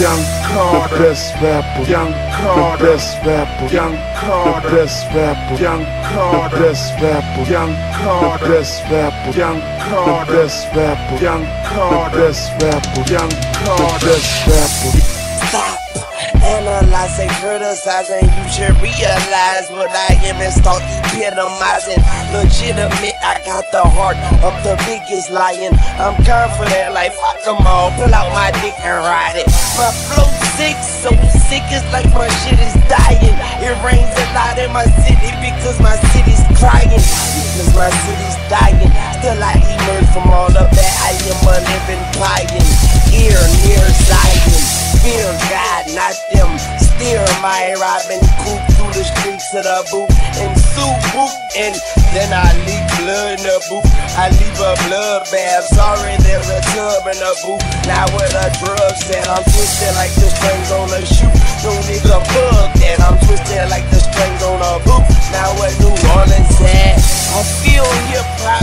Young Carter, the best rapper. Young Carter, the best rapper. Young Carter, the best rapper. Young Carter, the best rapper. Young Carter, the best rapper. Young Carter, the best rapper. Young Carter, the best rapper. Young Carter, the best rapper. Stop. Analyzing, criticizing, you should realize what I am and start epitomizing. Legitimate, I got the heart of the biggest lion. I'm confident, like fuck them all. Pull out my dick and ride it. My flow sick, so sick, it's like my shit is dying. It rains a lot in my city because my city's crying. Because my city's dying. Still, I emerge from all of that. I am a living pioneer near Zion fear God, not them. Steer my Robin Coop through the streets of the boot and soup boot. And then I leave blood in the boot. I leave a blood bath. Sorry, there's a tub in the boot. Now with a drug set, I'm twisted like the strings on a shoe. No nigga bug that. I'm twisted like the strings on a boot. Now what New Orleans at? I feel hip hop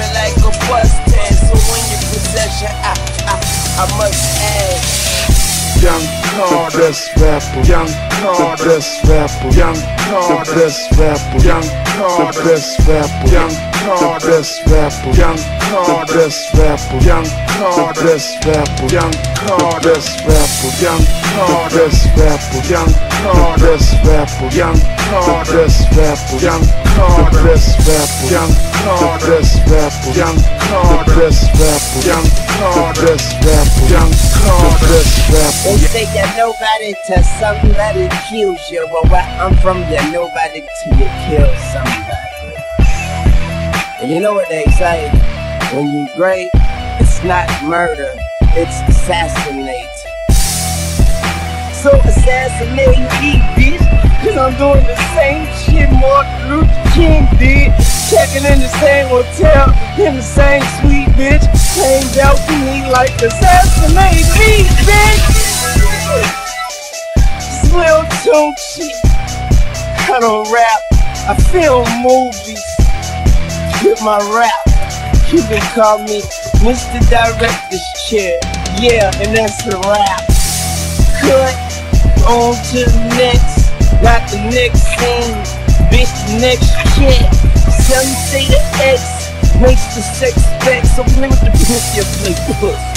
me like a bus test. So when you possession, I, I, I must ask. Young Carter, the best rapper. Young Carter, the best rapper. Young Carter, the best rapper. Young Carter, the best rapper. Young Carter, the best rapper. Young Carter, the best rapper. Young Carter, the best rapper. Young Carter, the best rapper. Young Carter, the best rapper. Young Carter, the best rapper. Young Carter, the best rapper. Young Carter, the best rapper. Young Carter, the best rapper. Young Carter, the best rapper. Young Carter, the best rapper. Young Carter, the best rapper. They say that nobody to somebody kills you. Well, where I'm from, that nobody till you kill somebody. And you know what they say? When you great, it's not murder, it's assassinate. So assassinate me, bitch. Cause I'm doing the same shit Martin Luther King did. Checking in the same hotel, in the same sweet bitch. Came out to me like assassinate me, bitch. Slim tune shit. I don't rap. I film movies with my rap. You can call me Mr. Director's Chair. Yeah, and that's the rap. Cut on to the next. Got the next scene next shit. Tell you say the X, makes the sex back, so limit the pussy, I play puss.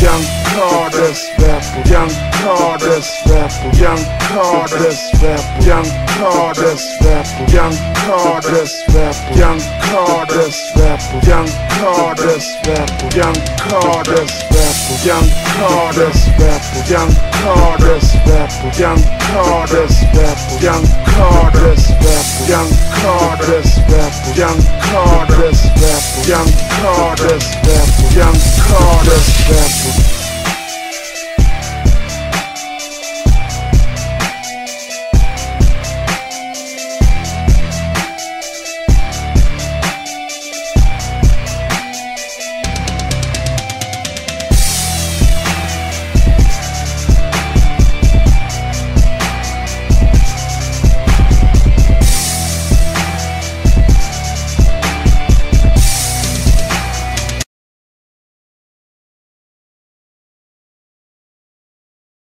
Young Carter, best rapper. Young Carter, best rapper. Young Carter, best rapper. Young Carter, best rapper. Young Carter, best rapper. Young Carter, best rapper. Young Carter, best rapper. Young Carter, best rapper. Young Carter, best rapper. Young Carter, best rapper. Young Carter, best rapper. Young Carter, best rapper. Young Carter, best rapper. Young Carter, best rapper. Young Carter, best rapper young Carter.